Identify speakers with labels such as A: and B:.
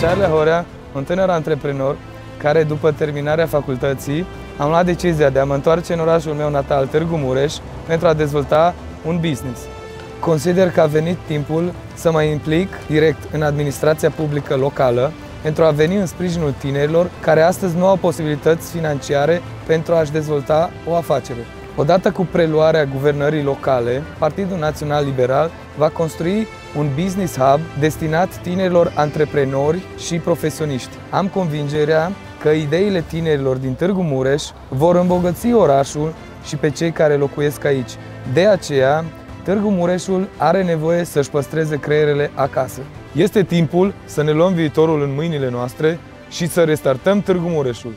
A: Natalia Horea, un tânăr antreprenor care după terminarea facultății am luat decizia de a mă întoarce în orașul meu natal, Târgu Mureș, pentru a dezvolta un business. Consider că a venit timpul să mă implic direct în administrația publică locală pentru a veni în sprijinul tinerilor care astăzi nu au posibilități financiare pentru a-și dezvolta o afacere. Odată cu preluarea guvernării locale, Partidul Național Liberal va construi un business hub destinat tinerilor antreprenori și profesioniști. Am convingerea că ideile tinerilor din Târgu Mureș vor îmbogăți orașul și pe cei care locuiesc aici. De aceea, Târgu Mureșul are nevoie să-și păstreze creierele acasă. Este timpul să ne luăm viitorul în mâinile noastre și să restartăm Târgu Mureșul.